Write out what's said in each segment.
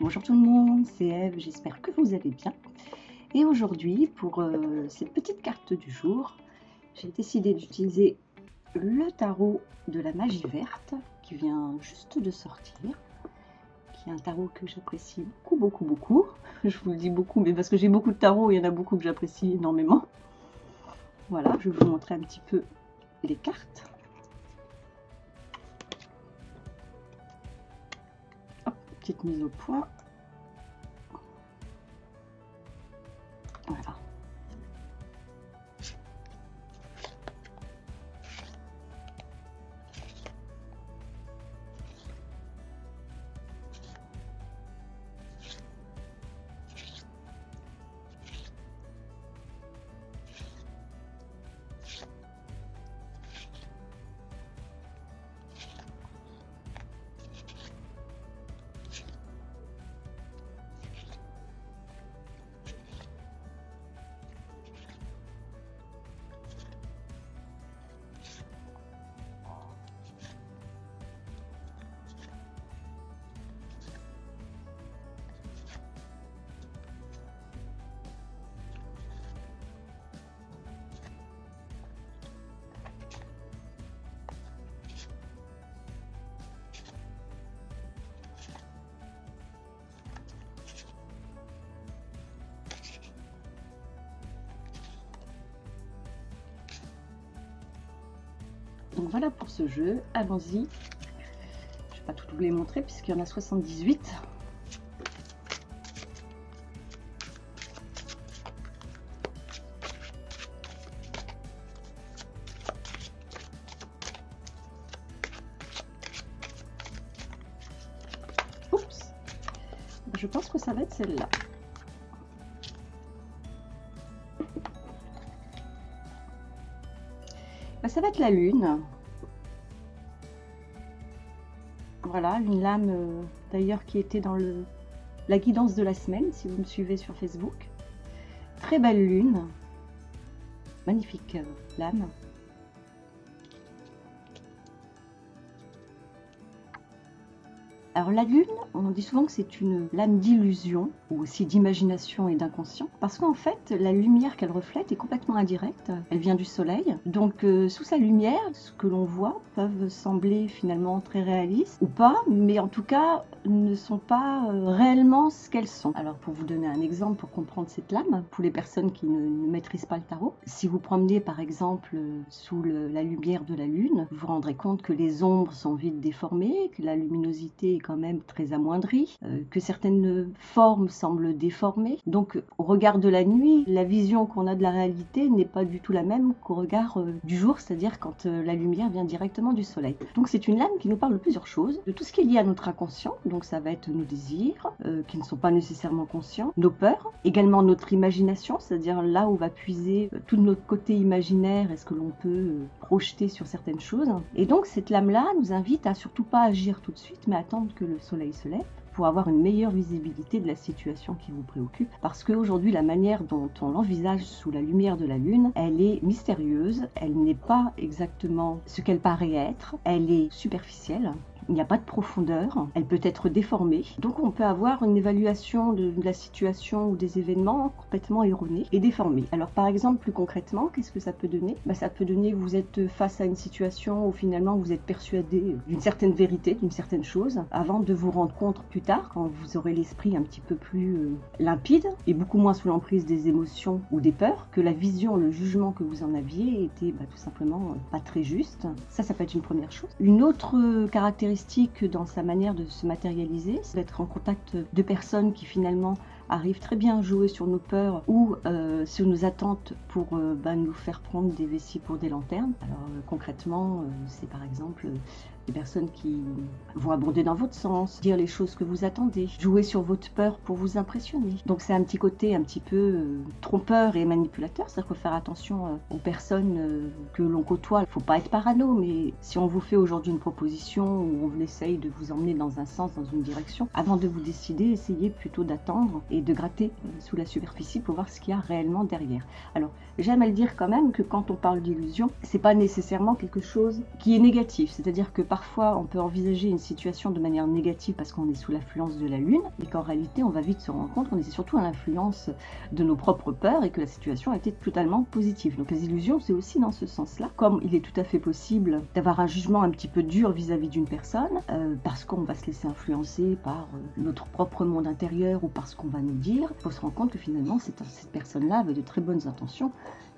Bonjour tout le monde, c'est Eve, j'espère que vous allez bien. Et aujourd'hui, pour euh, cette petite carte du jour, j'ai décidé d'utiliser le tarot de la magie verte qui vient juste de sortir, qui est un tarot que j'apprécie beaucoup, beaucoup, beaucoup. Je vous le dis beaucoup, mais parce que j'ai beaucoup de tarots, il y en a beaucoup que j'apprécie énormément. Voilà, je vais vous montrer un petit peu les cartes. Mise au point. Donc voilà pour ce jeu, allons-y. Je vais pas tout vous les montrer puisqu'il y en a 78. Oups Je pense que ça va être celle-là. Bah, ça va être la lune. Voilà, une lame euh, d'ailleurs qui était dans la guidance de la semaine, si vous me suivez sur Facebook. Très belle lune. Magnifique euh, lame. Alors la lune, on dit souvent que c'est une lame d'illusion ou aussi d'imagination et d'inconscient parce qu'en fait la lumière qu'elle reflète est complètement indirecte, elle vient du soleil. Donc euh, sous sa lumière, ce que l'on voit peuvent sembler finalement très réalistes ou pas, mais en tout cas ne sont pas euh, réellement ce qu'elles sont. Alors pour vous donner un exemple pour comprendre cette lame, pour les personnes qui ne, maîtrisent pas le tarot, si vous promenez par exemple sous le, la lumière de la lune, vous vous rendrez compte que les ombres sont vite déformées, que la luminosité est quand même très amoindrie, euh, que certaines formes semblent déformées. Donc au regard de la nuit, la vision qu'on a de la réalité n'est pas du tout la même qu'au regard euh, du jour, c'est-à-dire quand euh, la lumière vient directement du soleil. Donc c'est une lame qui nous parle de plusieurs choses, de tout ce qui est lié à notre inconscient, donc ça va être nos désirs, qui ne sont pas nécessairement conscients, nos peurs, également notre imagination, c'est-à-dire là où va puiser tout notre côté imaginaire et ce que l'on peut projeter sur certaines choses. Et donc cette lame-là nous invite à surtout pas agir tout de suite, mais attendre que le soleil se lève pour avoir une meilleure visibilité de la situation qui vous préoccupe. Parce qu'aujourd'hui, la manière dont on l'envisage sous la lumière de la Lune, elle est mystérieuse, elle n'est pas exactement ce qu'elle paraît être, elle est superficielle, il n'y a pas de profondeur, elle peut être déformée. Donc on peut avoir une évaluation de, la situation ou des événements complètement erronée et déformée. Alors par exemple, plus concrètement, qu'est-ce que ça peut donner? Bah, Ça peut donner que vous êtes face à une situation où finalement vous êtes persuadé d'une certaine vérité, d'une certaine chose, avant de vous rendre compte plus tard, quand vous aurez l'esprit un petit peu plus euh, limpide et beaucoup moins sous l'emprise des émotions ou des peurs, que la vision, le jugement que vous en aviez était bah, tout simplement euh, pas très juste. Ça, ça peut être une première chose. Une autre dans sa manière de se matérialiser, d'être en contact de personnes qui finalement arrivent très bien à jouer sur nos peurs ou euh, sur nos attentes pour euh, bah, nous faire prendre des vessies pour des lanternes. Alors euh, concrètement, c'est par exemple des personnes qui vont abonder dans votre sens, dire les choses que vous attendez, jouer sur votre peur pour vous impressionner. Donc c'est un petit côté un petit peu euh, trompeur et manipulateur, c'est-à-dire faut faire attention euh, aux personnes euh, que l'on côtoie. Il ne faut pas être parano, mais si on vous fait aujourd'hui une proposition ou on essaye de vous emmener dans un sens, dans une direction, avant de vous décider, essayez plutôt d'attendre et de gratter sous la superficie pour voir ce qu'il y a réellement derrière. Alors j'aime à le dire quand même que quand on parle d'illusion, c'est pas nécessairement quelque chose qui est négatif, c'est-à-dire que par parfois on peut envisager une situation de manière négative parce qu'on est sous l'influence de la Lune, et qu'en réalité on va vite se rendre compte qu'on est surtout à l'influence de nos propres peurs et que la situation a été totalement positive. Donc les illusions, c'est aussi dans ce sens-là. Comme il est tout à fait possible d'avoir un jugement un petit peu dur vis-à-vis d'une personne, euh, parce qu'on va se laisser influencer par euh, notre propre monde intérieur ou par ce qu'on va nous dire, il faut se rendre compte que finalement cette, cette personne-là avait de très bonnes intentions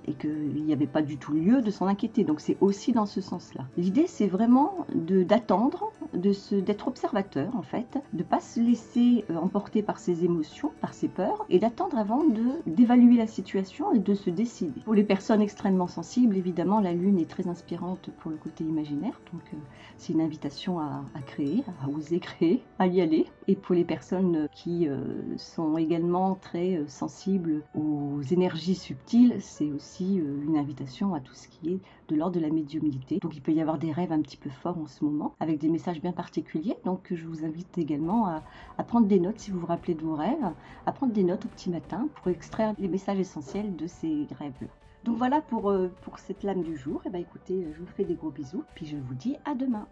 et qu'il n'y avait pas du tout lieu de s'en inquiéter. Donc c'est aussi dans ce sens-là. L'idée, c'est vraiment d'attendre, d'être observateur en fait, de pas se laisser euh, emporter par ses émotions, par ses peurs, et d'attendre avant d'évaluer la situation et de se décider. Pour les personnes extrêmement sensibles, évidemment, la lune est très inspirante pour le côté imaginaire, donc euh, c'est une invitation à, créer, à oser créer, à y aller. Et pour les personnes qui euh, sont également très sensibles aux énergies subtiles, c'est aussi euh, une invitation à tout ce qui est de l'ordre de la médiumnité. Donc il peut y avoir des rêves un petit peu forts en ce moment, avec des messages bien particuliers. Donc je vous invite également à, prendre des notes si vous vous rappelez de vos rêves, à prendre des notes au petit matin pour extraire les messages essentiels de ces rêves-là. Donc voilà pour, euh, pour cette lame du jour. Et eh ben écoutez, je vous fais des gros bisous, puis je vous dis à demain.